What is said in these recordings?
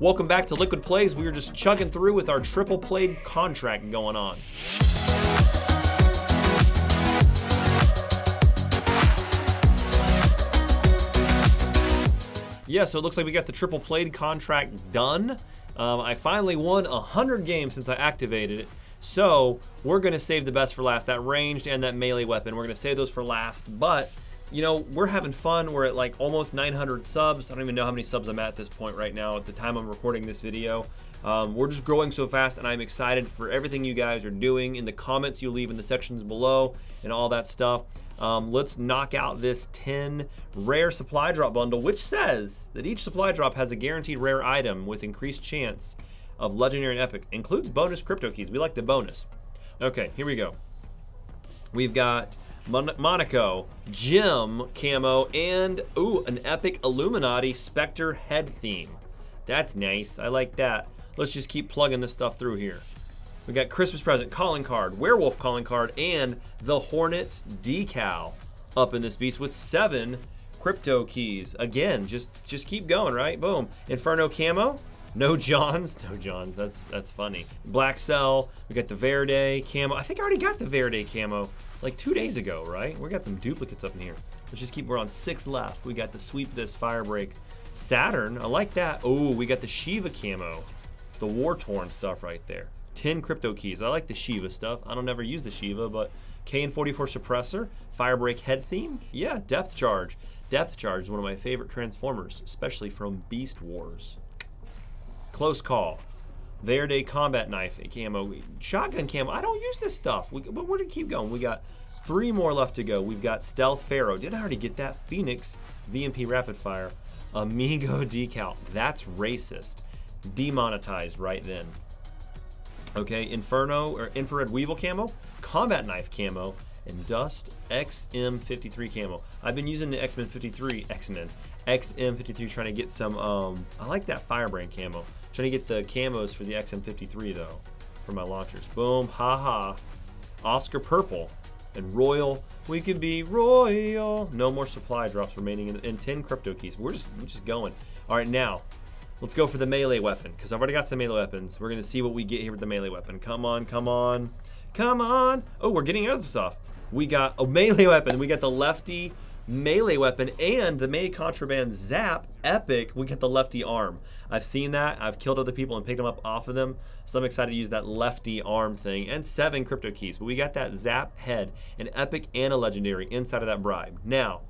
Welcome back to Liquid Plays. We are just chugging through with our triple played contract going on. Yeah, so it looks like we got the triple played contract done. Um, I finally won 100 games since I activated it. So we're going to save the best for last. That ranged and that melee weapon, we're going to save those for last. But you know, we're having fun. We're at like almost 900 subs. I don't even know how many subs I'm at this point right now at the time I'm recording this video. Um, we're just growing so fast, and I'm excited for everything you guys are doing in the comments you leave in the sections below and all that stuff. Um, let's knock out this 10 rare supply drop bundle, which says that each supply drop has a guaranteed rare item with increased chance of legendary and epic. Includes bonus crypto keys. We like the bonus. Okay, here we go. We've got Mon Monaco, Jim camo, and ooh, an epic Illuminati Spectre head theme. That's nice. I like that. Let's just keep plugging this stuff through here. We got Christmas present calling card, werewolf calling card, and the Hornet decal up in this beast with seven crypto keys. Again, just just keep going, right? Boom. Inferno camo. No Johns, no Johns. That's that's funny. Black Cell. We got the Verde camo. I think I already got the Verde camo like two days ago, right? We got some duplicates up in here. Let's just keep, we're on six left. We got the Sweep This Firebreak Saturn. I like that. Oh, we got the Shiva camo. The War Torn stuff right there. 10 crypto keys. I like the Shiva stuff. I don't ever use the Shiva, but KN44 suppressor, Firebreak head theme. Yeah, Depth Charge. Depth Charge is one of my favorite Transformers, especially from Beast Wars. Close Call. Verde combat knife camo, shotgun camo. I don't use this stuff. We, but we're gonna keep going. We got three more left to go. We've got Stealth Pharaoh. Did I already get that? Phoenix VMP Rapid Fire. Amigo decal. That's racist. Demonetized right then. Okay, Inferno or Infrared Weevil camo, Combat Knife camo, and Dust XM53 camo. I've been using the X-Men 53, X-Men, XM53 trying to get some, um, I like that Firebrand camo. Trying to get the camos for the XM53 though, for my launchers. Boom, haha. Oscar Purple and Royal. We could be royal. No more supply drops remaining in, in 10 crypto keys. We're just, we're just going. All right, now let's go for the melee weapon because I've already got some melee weapons. We're gonna see what we get here with the melee weapon. Come on, come on, come on. Oh, we're getting other stuff. We got a melee weapon. We got the lefty melee weapon and the melee contraband zap epic. We get the lefty arm. I've seen that. I've killed other people and picked them up off of them. So i'm excited to use that lefty arm thing. And seven crypto keys but we got that zap head an epic and a legendary inside of that bribe. Now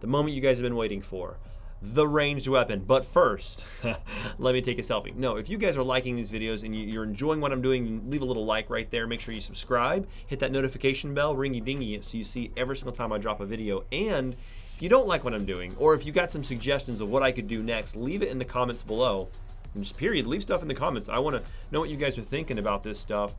the moment you guys have been waiting for the ranged weapon. But first, let me take a selfie. No, if you guys are liking these videos and you're enjoying what I'm doing, leave a little like right there. Make sure you subscribe, hit that notification bell, ringy dingy, so you see every single time I drop a video. And if you don't like what I'm doing, or if you got some suggestions of what I could do next, leave it in the comments below. And just period, leave stuff in the comments. I want to know what you guys are thinking about this stuff.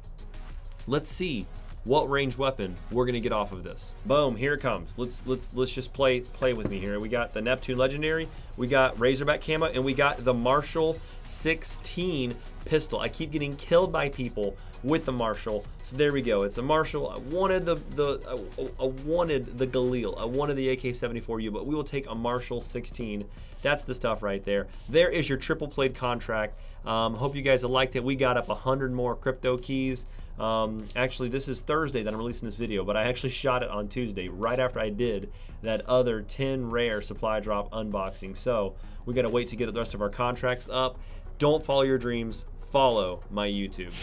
Let's see what range weapon we're gonna get off of this. Boom, here it comes. Let's let's let's just play play with me here. We got the Neptune Legendary, we got Razorback camo, and we got the Marshall 16 pistol. I keep getting killed by people with the Marshall. So there we go. It's a Marshall. I wanted the the I, I wanted the Galil. I wanted the AK-74U, but we will take a Marshall 16. That's the stuff right there. There is your triple played contract. Um, hope you guys have liked it. We got up 100 more crypto keys. Um, actually, this is Thursday that I'm releasing this video, but I actually shot it on Tuesday, right after I did that other 10 rare supply drop unboxing. So we got to wait to get the rest of our contracts up. Don't follow your dreams, follow my YouTube.